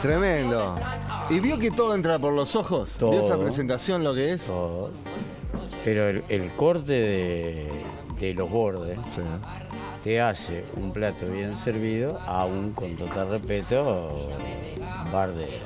Tremendo. ¿Y vio que todo entra por los ojos? ¿Vio esa Todo. presentación lo que es? Todo. Pero el, el corte de, de los bordes Sí. te hace un plato bien servido, aún con total respeto, bar de...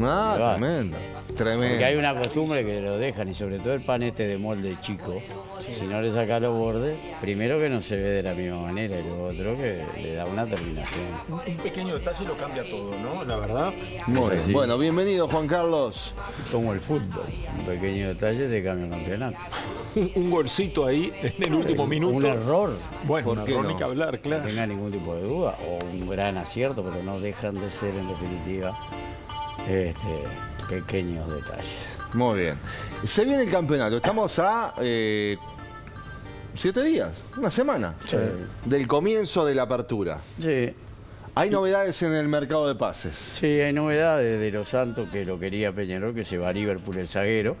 Ah, Va. tremendo. Porque hay Tremendo. una costumbre que lo dejan, y sobre todo el pan este de molde chico, si no le sacas los bordes, primero que no se ve de la misma manera, y lo otro que le da una terminación. Un pequeño detalle lo cambia todo, ¿no? La verdad. Muy bien. Bueno, bienvenido Juan Carlos. Como el fútbol, un pequeño detalle te cambia el campeonato. Un, un golcito ahí en el último minuto. Un error, Bueno, ¿Por un qué error no? ni que hablar, no claro. tenga ningún tipo de duda, o un gran acierto, pero no dejan de ser en definitiva este, pequeños detalles. Muy bien. Se viene el campeonato. Estamos a eh, siete días, una semana, Sí. del comienzo de la apertura. Sí, Hay novedades en el mercado de pases. Sí, hay novedades de Los Santos que lo quería Peñarol, que se va a Liverpool el zaguero.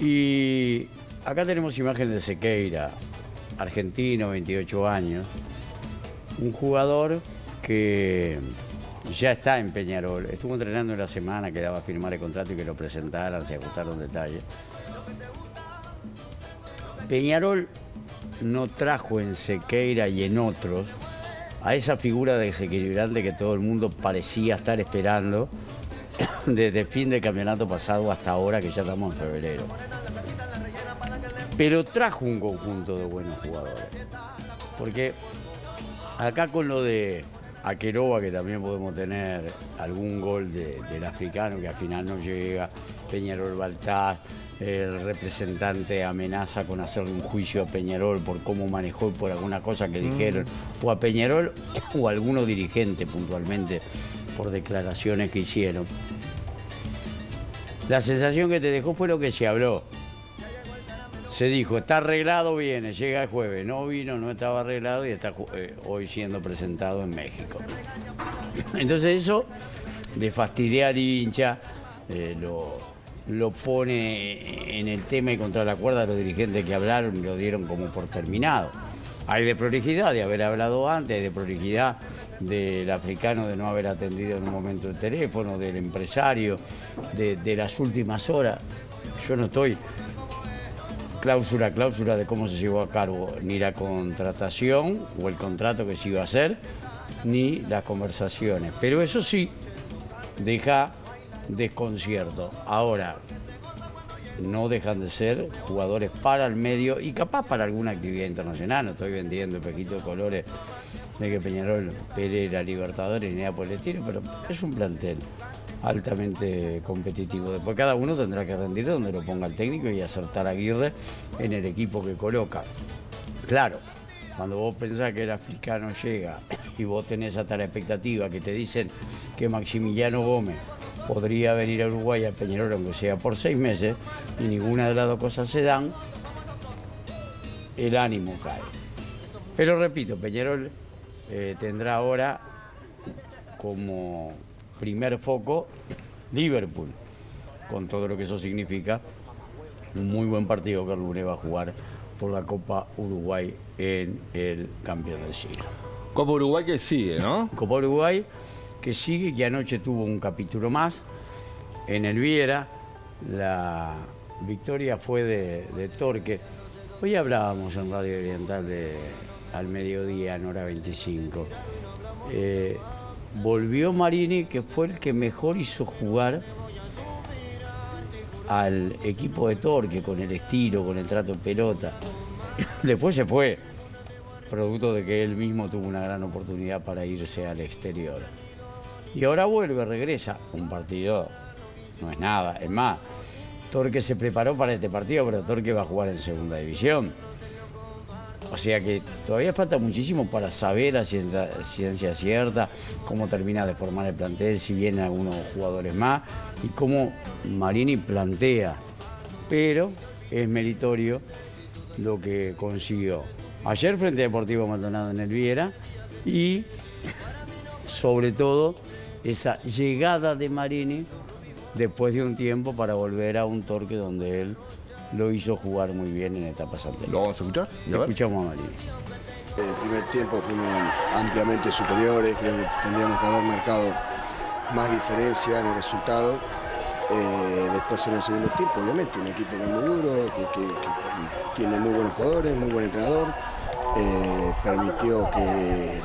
Y acá tenemos imagen de Sequeira, argentino, 28 años. Un jugador que ya está en Peñarol. Estuvo entrenando en la semana, quedaba a firmar el contrato y que lo presentaran, se ajustaron detalles. Peñarol no trajo en Sequeira y en otros a esa figura desequilibrante que todo el mundo parecía estar esperando desde fin del campeonato pasado hasta ahora que ya estamos en febrero. Pero trajo un conjunto de buenos jugadores. Porque acá con lo de Aqueroba, que también podemos tener algún gol de- del africano que al final no llega, Peñarol Baltaz, el representante amenaza con hacerle un juicio a Peñarol por cómo manejó y por alguna cosa que dijeron, o a Peñarol o a alguno dirigente puntualmente por declaraciones que hicieron. La sensación que te dejó fue lo que se habló. Se dijo, está arreglado, viene, llega el jueves. No vino, no estaba arreglado y está eh, hoy siendo presentado en México. Entonces eso le fastidia al hincha, eh, lo, lo pone en el tema y contra la cuerda los dirigentes que hablaron y lo dieron como por terminado. Hay de prolijidad de haber hablado antes, hay de prolijidad del africano de no haber atendido en un momento el teléfono, del empresario, de, de las últimas horas. Yo no estoy cláusula cláusula de cómo se llevó a cabo ni la contratación o el contrato que se iba a hacer, ni las conversaciones. Pero eso sí, deja desconcierto. Ahora, no dejan de ser jugadores para el medio y capaz para alguna actividad internacional. No estoy vendiendo espejito de colores de que Peñarol pelee la Libertadores ni nada por el pero es un plantel altamente competitivo. Después cada uno tendrá que rendir donde lo ponga el técnico y acertar a Aguirre en el equipo que coloca. Claro, cuando vos pensás que el africano llega y vos tenés hasta la expectativa que te dicen que Maximiliano Gómez podría venir a Uruguay a Peñarol aunque sea por seis meses y ninguna de las dos cosas se dan, el ánimo cae. Pero repito, Peñarol eh, tendrá ahora como primer foco Liverpool, con todo lo que eso significa. Un muy buen partido que Lune va a jugar por la Copa Uruguay en el campeón del siglo. Copa Uruguay que sigue, ¿no? Copa Uruguay que sigue, que anoche tuvo un capítulo más en el Viera. La victoria fue de, de Torque. Hoy hablábamos en Radio Oriental de, al mediodía, en hora 25. Eh, volvió Marini, que fue el que mejor hizo jugar al equipo de Torque, con el estilo, con el trato en pelota. Después se fue, producto de que él mismo tuvo una gran oportunidad para irse al exterior. Y ahora vuelve, regresa. Un partido no es nada. Es más, Torque se preparó para este partido, pero Torque va a jugar en segunda división. O sea que todavía falta muchísimo para saber a ciencia, ciencia cierta cómo termina de formar el plantel, si vienen algunos jugadores más y cómo Marini plantea. Pero es meritorio lo que consiguió. Ayer frente a Deportivo Maldonado en el Viera y sobre todo esa llegada de Marini después de un tiempo para volver a un torque donde él lo hizo jugar muy bien en etapas anteriores. ¿Lo vamos a escuchar? Y a. Escuchamos a Marini. El primer tiempo fuimos ampliamente superiores, creo que tendríamos que haber marcado más diferencia en el resultado. Eh, después en el segundo tiempo, obviamente, un equipo que es muy duro, que, que- que tiene muy buenos jugadores, muy buen entrenador, eh, permitió que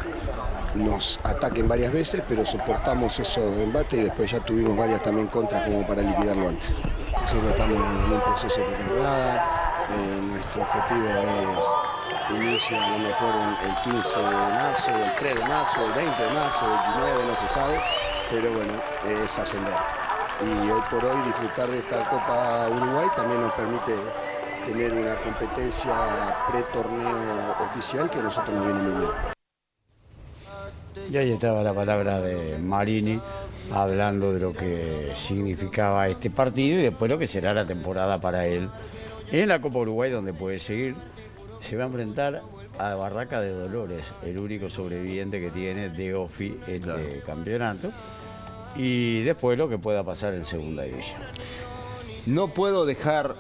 nos ataquen varias veces, pero soportamos esos embates y después ya tuvimos varias también contras como para liquidarlo antes. Nosotros estamos en un proceso de pretemporada, eh, nuestro objetivo es iniciar a lo mejor el 15 de marzo, el 3 de marzo, el 20 de marzo, el 29, no se sabe, pero bueno, es ascender. Y hoy por hoy disfrutar de esta Copa Uruguay también nos permite tener una competencia pre-torneo oficial que a nosotros nos viene muy bien. Y ahí estaba la palabra de Marini hablando de lo que significaba este partido y después lo que será la temporada para él. En la Copa Uruguay, donde puede seguir, se va a enfrentar a Barraca de Dolores, el único sobreviviente que tiene de OFI este campeonato. Y después lo que pueda pasar en segunda división. No puedo dejar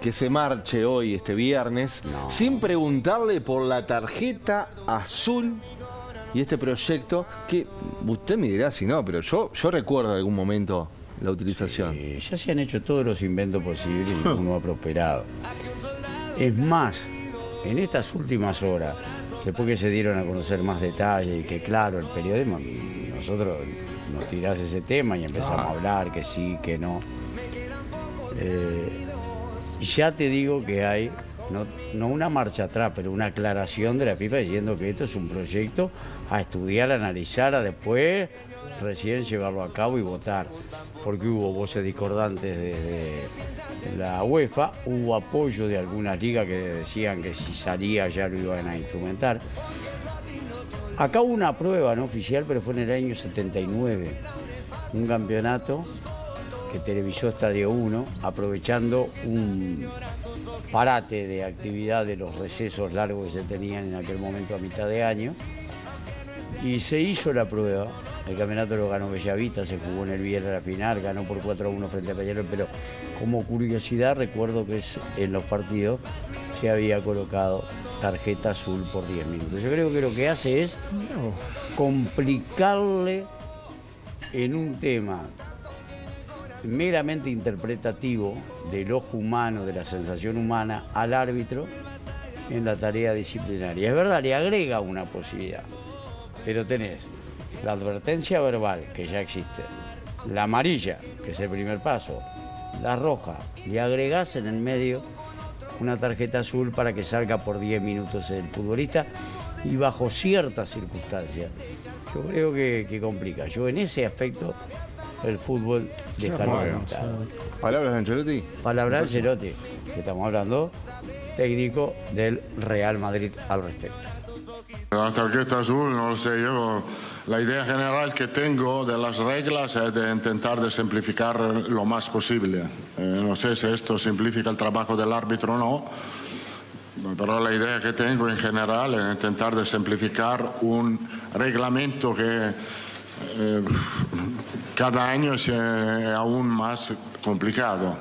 que se marche hoy, este viernes, No. sin preguntarle por la tarjeta azul y este proyecto que usted me dirá si no, pero yo, yo recuerdo algún momento la utilización. Ya se han hecho todos los inventos posibles y ninguno ha prosperado. Es más, en estas últimas horas, después que se dieron a conocer más detalles y que claro, el periodismo, nosotros nos tirás ese tema y empezamos a hablar que sí, que no. Eh, ya te digo que hay, no, no una marcha atrás, pero una aclaración de la FIFA diciendo que esto es un proyecto a estudiar, a analizar, a después recién llevarlo a cabo y votar. Porque hubo voces discordantes desde la UEFA, hubo apoyo de algunas ligas que decían que si salía ya lo iban a instrumentar. Acá hubo una prueba no oficial, pero fue en el año 79. Un campeonato que televisó Estadio 1, aprovechando un parate de actividad de los recesos largos que se tenían en aquel momento a mitad de año. Y se hizo la prueba. El campeonato lo ganó Bellavita, se jugó en el viernes la final, ganó por 4 a 1 frente a Peñarol, pero como curiosidad recuerdo que en los partidos se había colocado tarjeta azul por 10 minutos. Yo creo que lo que hace es complicarle en un tema meramente interpretativo del ojo humano, de la sensación humana al árbitro en la tarea disciplinaria. Es verdad, le agrega una posibilidad, pero tenés la advertencia verbal, que ya existe, la amarilla, que es el primer paso, la roja, le agregás en el medio una tarjeta azul para que salga por 10 minutos el futbolista y bajo ciertas circunstancias. Yo creo que complica. Yo en ese aspecto el fútbol deja lo limitado. ¿Palabras de Ancelotti? Palabra de Ancelotti, que estamos hablando, técnico del Real Madrid al respecto. La tarjeta azul, no lo sé, yo la idea general que tengo de las reglas es de intentar de simplificar lo más posible. Eh, no sé si esto simplifica el trabajo del árbitro o no, pero la idea que tengo en general es intentar de simplificar un reglamento que eh, cada año es eh, aún más complicado.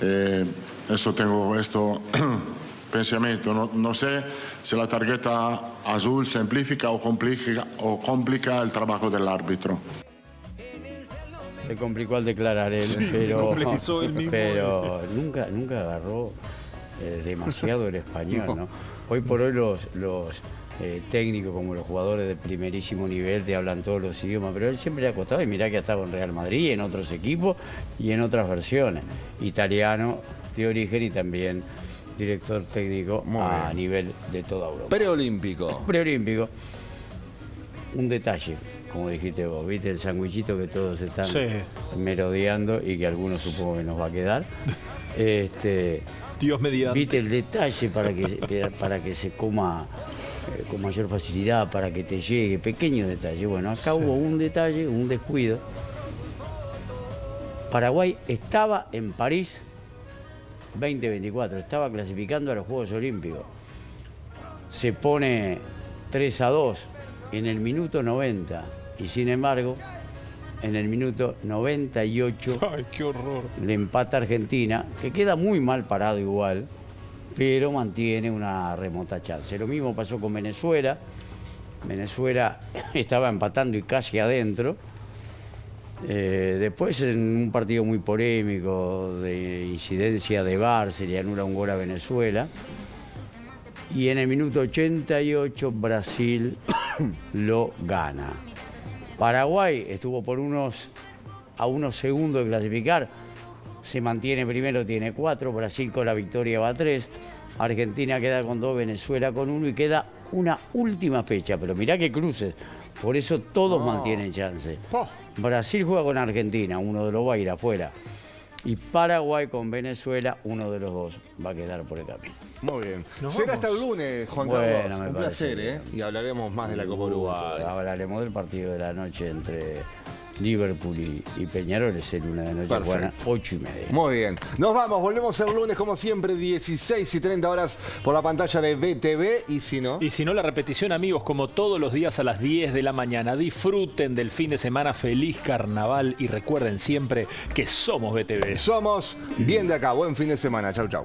Eh, eso tengo esto pensamiento. No, no sé si la tarjeta azul simplifica o complica, o complica el trabajo del árbitro. Se complicó al declarar él, pero, complejizó él mismo. pero nunca, nunca agarró eh, demasiado el español. ¿no? Hoy por hoy los, los eh, técnicos como los jugadores de primerísimo nivel te hablan todos los idiomas, pero él siempre le ha costado y mirá que ha estado en Real Madrid, en otros equipos y en otras versiones. Italiano de origen y también director técnico Muy a bien. nivel de toda Europa. Preolímpico. preolímpico. Un detalle, como dijiste vos, viste el sandwichito que todos están Sí. merodeando y que algunos supongo que nos va a quedar. Este, Dios mediante. viste el detalle para que, que- para que se coma eh, con mayor facilidad, para que te llegue, pequeño detalle. Bueno, acá hubo un detalle, un descuido. Paraguay estaba en París 2024, estaba clasificando a los Juegos Olímpicos. Se pone 3 a 2 en el minuto 90 y sin embargo en el minuto 98 Ay, qué horror. le empata Argentina, que queda muy mal parado igual, pero mantiene una remota chance. Lo mismo pasó con Venezuela. Venezuela estaba empatando y casi adentro. Eh, después en un partido muy polémico de incidencia de VAR se le anula un gol a Venezuela. Y en el minuto 88 Brasil lo gana. Paraguay estuvo por unos a unos segundos de clasificar. Se mantiene primero, tiene cuatro. Brasil con la victoria va a tres. Argentina queda con dos, Venezuela con uno y queda una última fecha. Pero mirá que cruces. Por eso todos mantienen chance. Oh. Brasil juega con Argentina, uno de los va a ir afuera. Y Paraguay con Venezuela, uno de los dos va a quedar por el camino. Muy bien. Nos Será vamos. hasta el lunes, Juan Bueno, Carlos. Un placer, ¿eh? bien. Y hablaremos más de la Copa Uruguay. Hablaremos del partido de la noche entre Liverpool y, y Peñarol. Es el lunes de noche, juegan a ocho y media. Muy bien. Nos vamos, volvemos el lunes como siempre, 16 y 30 horas por la pantalla de BTV. Y si no, Y si no, la repetición, amigos, como todos los días a las 10 de la mañana. Disfruten del fin de semana, feliz carnaval y recuerden siempre que somos BTV. somos bien de acá. Buen fin de semana. Chau, chau.